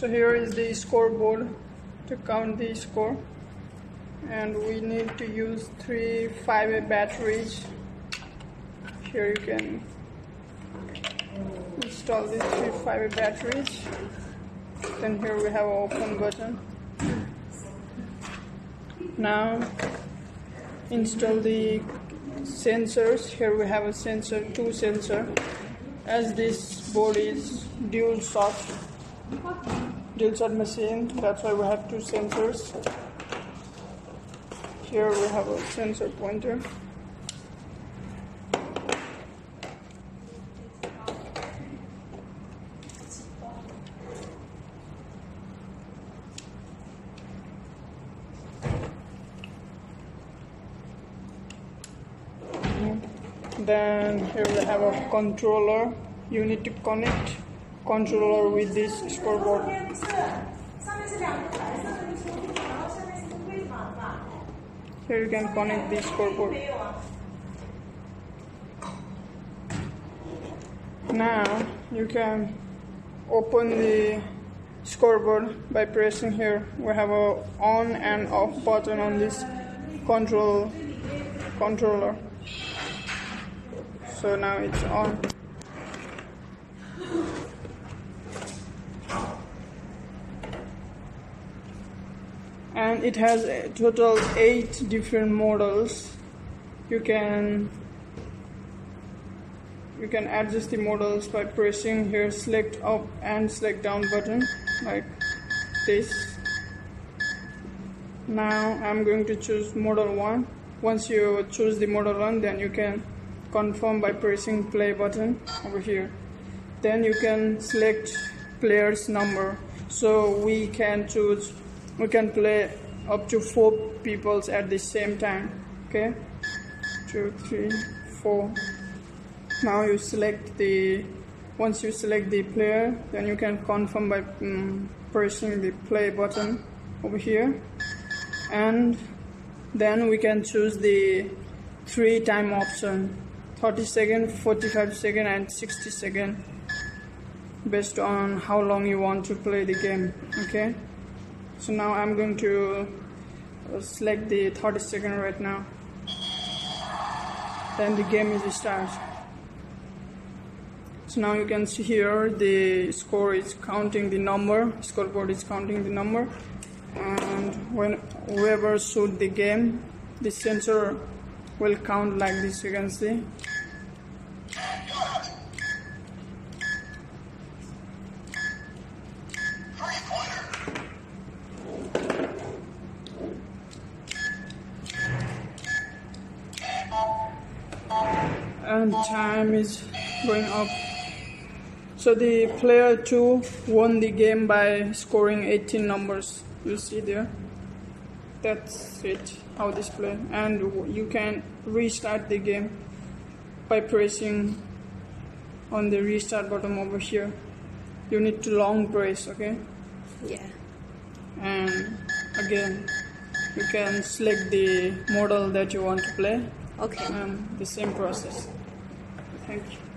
So here is the scoreboard to count the score and we need to use three 5A batteries. Here you can install these three 5A batteries. Then here we have an open button. Now install the sensors. Here we have a sensor, two sensor. As this board is dual shot, dual shot machine, that's why we have two sensors. Here we have a sensor pointer. Then here we have a controller. You need to connect controller with this scoreboard. Here you can connect this scoreboard. Now you can open the scoreboard by pressing here. We have a on and off button on this control controller. So now it's on. And it has a total eight different models. You can you can adjust the models by pressing here select up and select down button like this. Now I'm going to choose model 1 once you choose the model 1 then you can confirm by pressing play button over here. Then you can select players number. So we can choose we can play up to four peoples at the same time okay? Two three four. Now you select the once you select the player then you can confirm by um, pressing the play button over here. And then we can choose the three time option 30 second 45 second and 60 second based on how long you want to play the game okay so now i'm going to uh, select the 30 second right now then the game is start so now you can see here the score is counting the number, scoreboard is counting the number, and when whoever shoot the game, the sensor will count like this. You can see. And time is going up. So the player 2 won the game by scoring 18 numbers. You see there. That's it. How this play. And you can restart the game by pressing on the restart button over here. You need to long press, okay? Yeah. And again, you can select the model that you want to play. Okay. Um, the same process. Thank you.